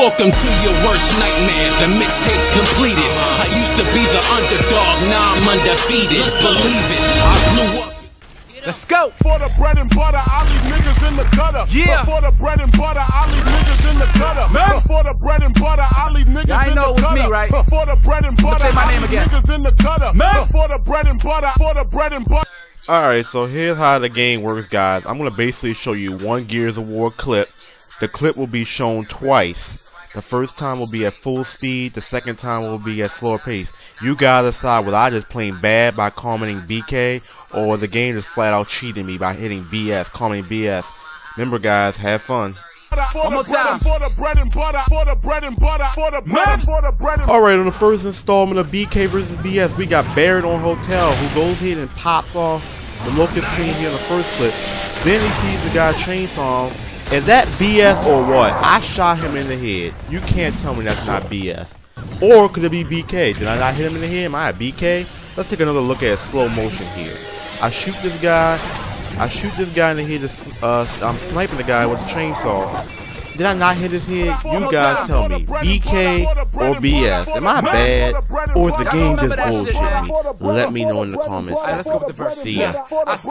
Welcome to your worst nightmare. The mixtape's completed. I used to be the underdog, now I'm undefeated. Believe it, I blew up. Let's go. For the bread and butter, I leave niggas in the gutter. Yeah. For the bread and butter, I leave niggas in the gutter. Max. For the bread and butter, I leave niggas Y'all in know the it was gutter. me, right? For the bread and butter, say my I name leave again. niggas in the gutter. Max. For the bread and butter, for the bread and butter. Alright, so here's how the game works, guys. I'm going to basically show you one Gears of War clip. The clip will be shown twice. The first time will be at full speed, the second time will be at slower pace. You guys decide whether I just playing bad by commenting BK or the game just flat out cheating me by hitting BS, commenting BS. Remember guys, have fun. For One more the bread time. and- For the bread and butter, for the bread and butter, for the bread and Max. for the bread and Alright, on the first installment of BK vs. BS, we got Barrett on Hotel, who goes ahead and pops off the locust king here in the first clip. Then he sees the guy chainsaw him. Is that BS or what? I shot him in the head. You can't tell me that's not BS. Or could it be BK? Did I not hit him in the head? Am I a BK? Let's take another look at slow motion here. I shoot this guy. I shoot this guy in the head. Uh, I'm sniping the guy with the chainsaw. Did I not hit his head? You guys tell me. BK or BS? Am I bad? Or is the game just bullshitting me? Let me know in the comments Alright, let's go with the section. See ya. I